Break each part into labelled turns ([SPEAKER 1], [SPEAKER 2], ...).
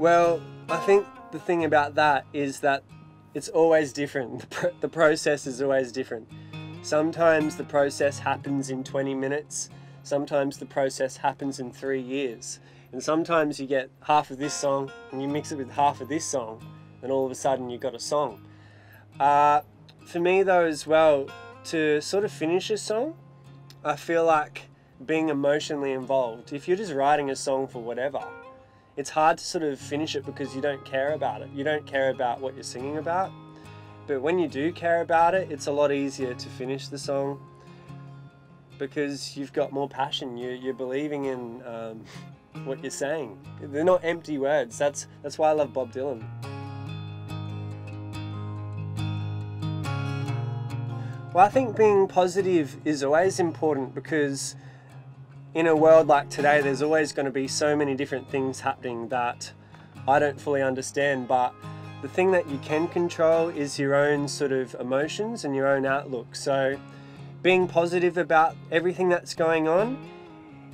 [SPEAKER 1] Well, I think the thing about that is that it's always different. The process is always different. Sometimes the process happens in 20 minutes, sometimes the process happens in three years. And sometimes you get half of this song and you mix it with half of this song, and all of a sudden you've got a song. Uh, for me, though, as well, to sort of finish a song, I feel like being emotionally involved. If you're just writing a song for whatever, it's hard to sort of finish it because you don't care about it. You don't care about what you're singing about. But when you do care about it, it's a lot easier to finish the song because you've got more passion. You, you're believing in um, what you're saying. They're not empty words. That's that's why I love Bob Dylan. Well, I think being positive is always important because in a world like today, there's always going to be so many different things happening that I don't fully understand. But the thing that you can control is your own sort of emotions and your own outlook. So, being positive about everything that's going on,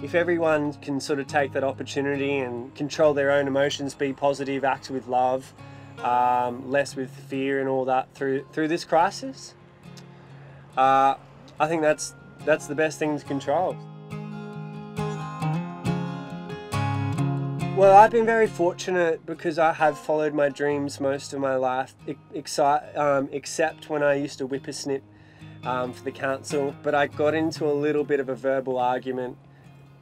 [SPEAKER 1] if everyone can sort of take that opportunity and control their own emotions, be positive, act with love, um, less with fear and all that through through this crisis, uh, I think that's that's the best thing to control. Well, I've been very fortunate because I have followed my dreams most of my life, um, except when I used to whippersnip um, for the council. But I got into a little bit of a verbal argument,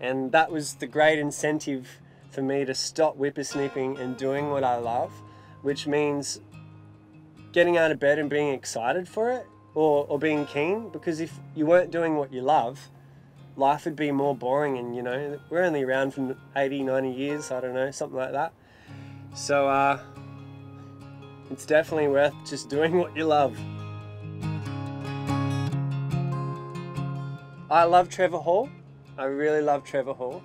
[SPEAKER 1] and that was the great incentive for me to stop whippersnipping and doing what I love, which means getting out of bed and being excited for it or, or being keen. Because if you weren't doing what you love, life would be more boring and you know we're only around for 80 90 years i don't know something like that. So uh, it's definitely worth just doing what you love. I love trevor hall. I really love trevor hall.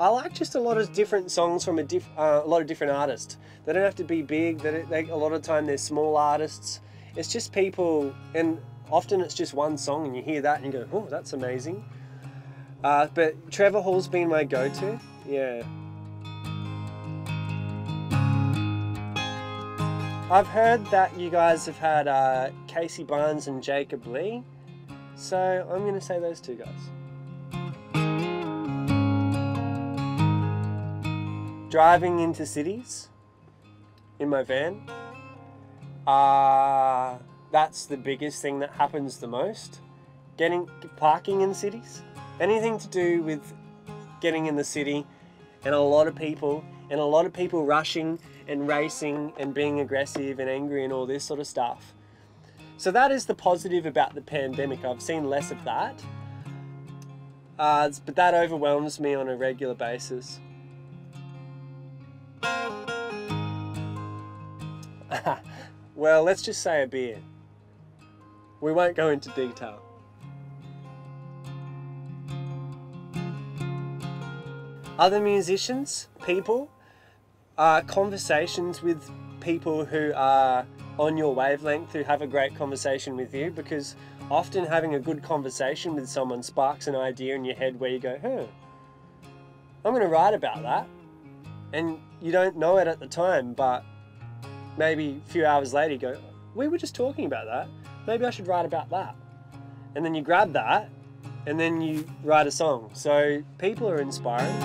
[SPEAKER 1] I like just a lot of different songs from a, diff, uh, a lot of different artists. They don't have to be big they, they, a lot of time they're small artists. It's just people and often it's just one song and you hear that and you go oh that's amazing uh, but Trevor Hall's been my go-to. Yeah. I've heard that you guys have had uh, Casey Barnes and Jacob Lee, so I'm going to say those two guys. Driving into cities in my van, uh, that's the biggest thing that happens the most. Getting parking in cities anything to do with getting in the city and a lot of people and a lot of people rushing and racing and being aggressive and angry and all this sort of stuff. So that is the positive about the pandemic. I've seen less of that. Uh, but that overwhelms me on a regular basis. well, let's just say a beer. We won't go into detail. Other musicians, people, uh, conversations with people who are on your wavelength, who have a great conversation with you, because often having a good conversation with someone sparks an idea in your head where you go, huh, I'm going to write about that. And you don't know it at the time, but maybe a few hours later you go, we were just talking about that. Maybe I should write about that. And then you grab that and then you write a song. So people are inspiring.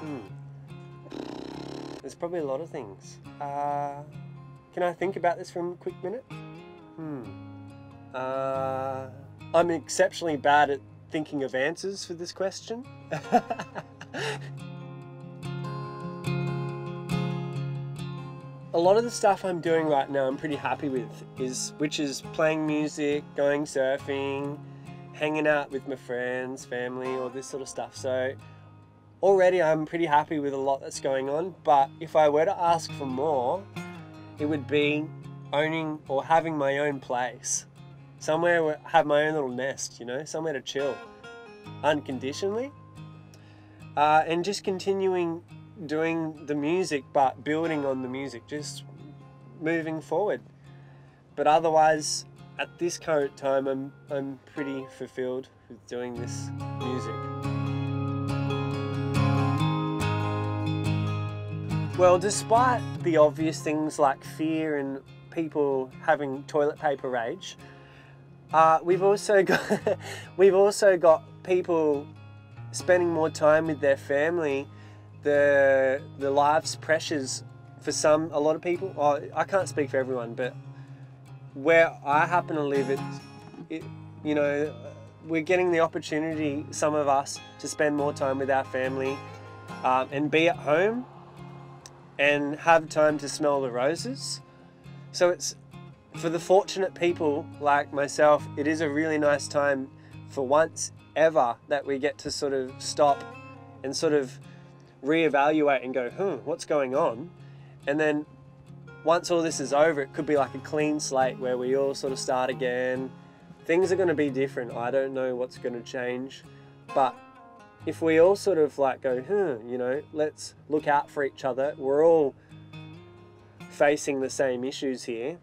[SPEAKER 1] Hmm. There's probably a lot of things. Uh, can I think about this for a quick minute? Hmm. Uh, I'm exceptionally bad at thinking of answers for this question. a lot of the stuff I'm doing right now I'm pretty happy with is which is playing music, going surfing, hanging out with my friends, family, all this sort of stuff. So already I'm pretty happy with a lot that's going on, but if I were to ask for more, it would be owning or having my own place. Somewhere where have my own little nest, you know, somewhere to chill unconditionally. Uh, and just continuing doing the music but building on the music, just moving forward. But otherwise, at this current time, I'm I'm pretty fulfilled with doing this music. Well, despite the obvious things like fear and people having toilet paper rage, uh, we've also got we've also got people spending more time with their family. The the life's pressures for some, a lot of people. Oh, I can't speak for everyone, but where I happen to live, it's it, you know we're getting the opportunity, some of us, to spend more time with our family um, and be at home and have time to smell the roses. So it's for the fortunate people like myself, it is a really nice time for once ever that we get to sort of stop and sort of reevaluate and go, hmm, what's going on? And then once all this is over, it could be like a clean slate where we all sort of start again. Things are going to be different. I don't know what's going to change, but if we all sort of like go, hmm, you know, let's look out for each other. We're all facing the same issues here.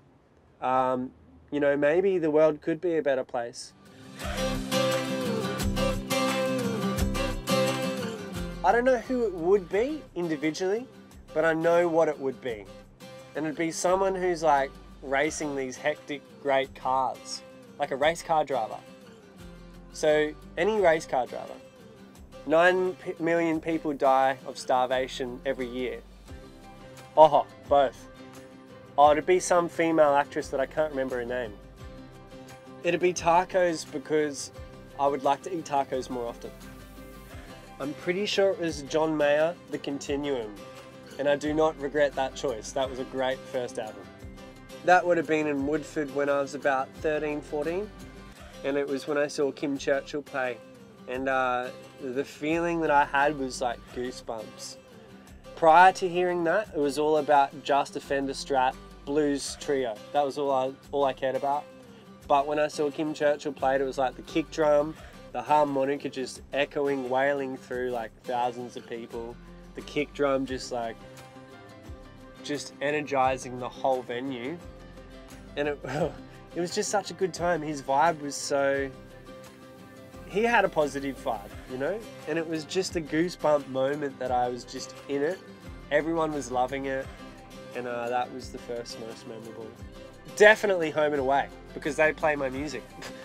[SPEAKER 1] Um, you know, maybe the world could be a better place. I don't know who it would be individually, but I know what it would be. And it'd be someone who's like racing these hectic, great cars, like a race car driver. So, any race car driver, 9 million people die of starvation every year. Oh, both. Oh, it'd be some female actress that I can't remember her name. It'd be tacos because I would like to eat tacos more often. I'm pretty sure it was John Mayer, The Continuum, and I do not regret that choice. That was a great first album. That would have been in Woodford when I was about 13, 14, and it was when I saw Kim Churchill play. And uh, the feeling that I had was like goosebumps. Prior to hearing that, it was all about just a Fender Strat blues trio. That was all I, all I cared about. But when I saw Kim Churchill played, it was like the kick drum, the harmonica just echoing, wailing through like thousands of people. The kick drum just like, just energizing the whole venue. And it, it was just such a good time. His vibe was so he had a positive vibe, you know? And it was just a goosebump moment that I was just in it. Everyone was loving it. And uh, that was the first most memorable. Definitely Home and Away, because they play my music.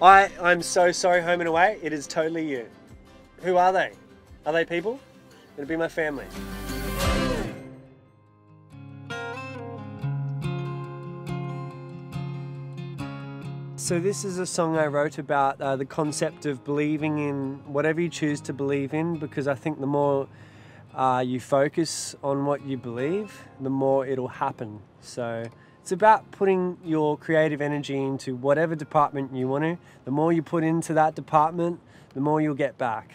[SPEAKER 1] I, I'm so sorry, Home and Away. It is totally you. Who are they? Are they people? It'll be my family. So this is a song I wrote about uh, the concept of believing in whatever you choose to believe in because I think the more uh, you focus on what you believe, the more it'll happen. So it's about putting your creative energy into whatever department you want to. The more you put into that department, the more you'll get back.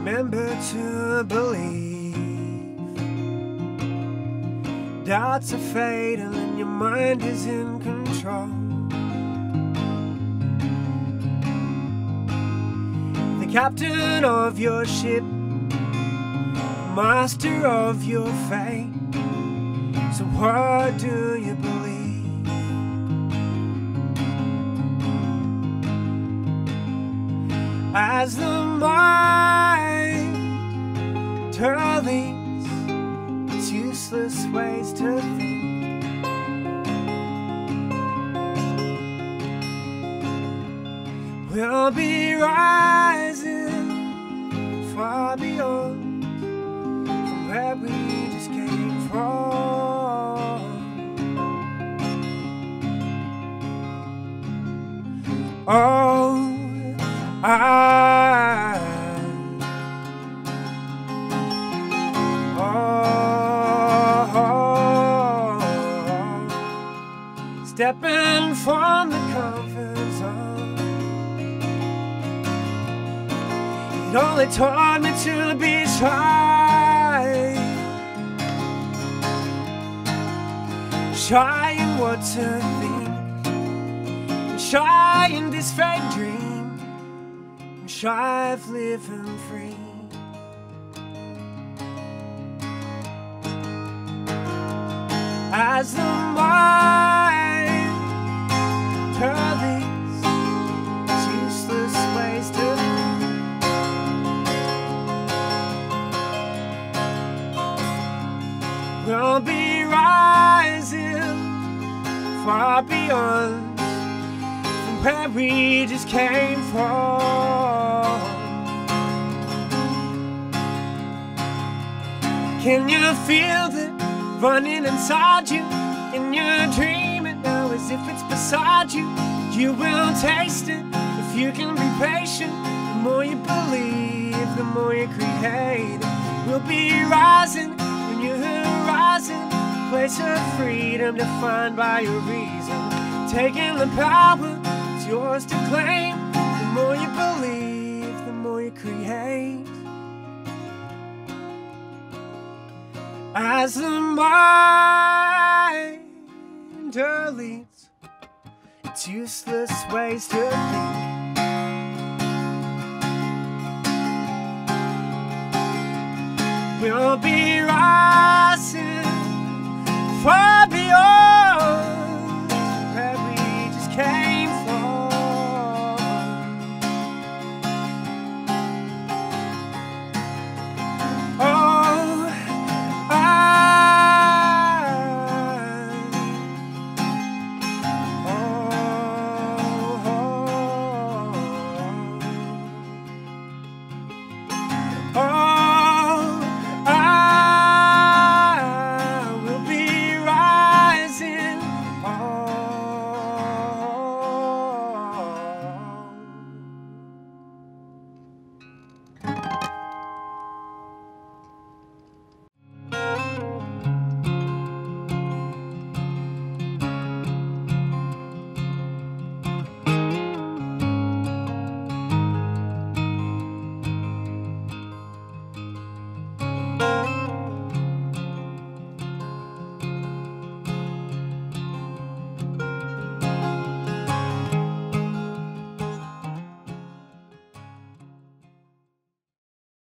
[SPEAKER 1] Remember to believe Doubts are fatal and your mind is in control. The captain of your ship, master of your fate. So, what do you believe? As the mind turns its useless ways to think. We'll be rising far beyond It only taught me to be shy, shy in what to think, shy in this fake dream, shy of living free. as the mind far beyond from where we just came from. Can you feel it running inside you? And you're dreaming now as if it's beside you. You will taste it if you can be patient. The more you believe, the more you create. We'll be rising in your horizon, place of freedom defined by your reason. Taking the power, it's yours to claim. The more you believe, the more you create. as the mind leads its useless ways to think. We'll be right.